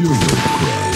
Sugar Crush.